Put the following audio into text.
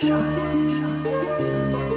傻呀呀